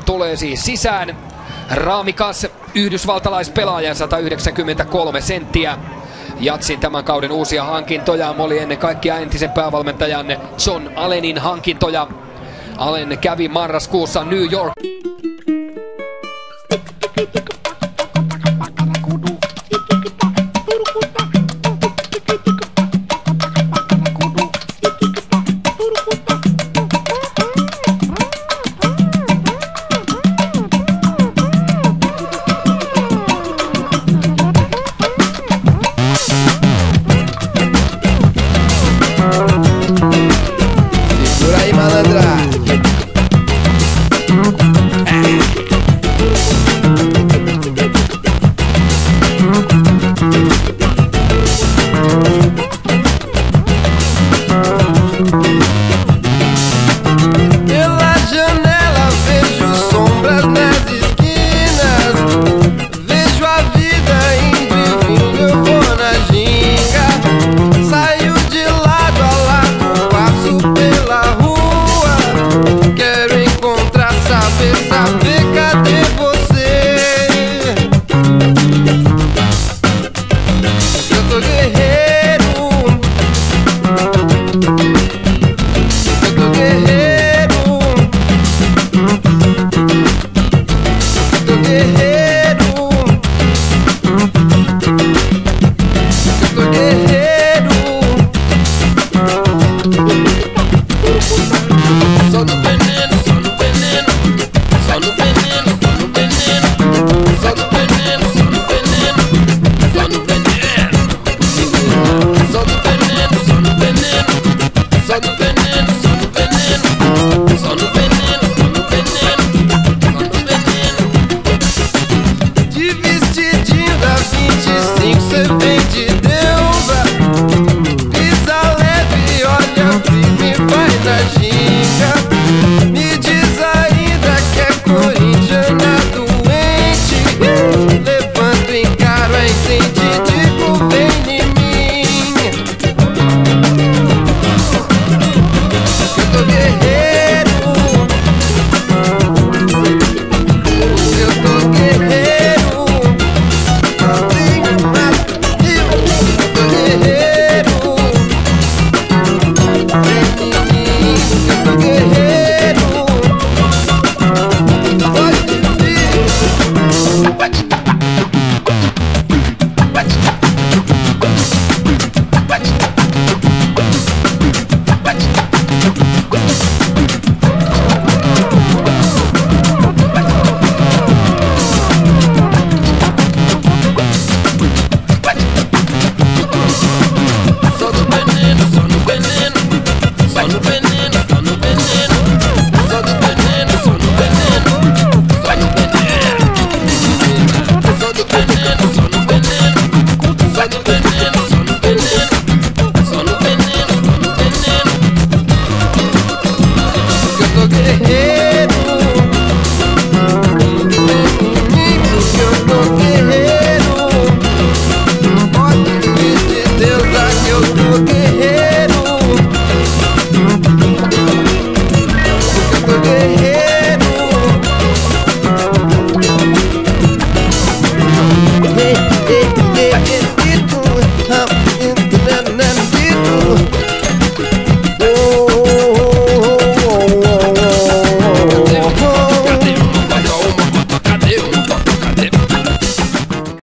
tulee siis sisään. Raamikas, yhdysvaltalaispelaaja, 193 senttiä. Jatsin tämän kauden uusia hankintoja. Oli ennen kaikkea entisen päävalmentajan John Allenin hankintoja. Allen kävi marraskuussa New York. yeah. Yeah.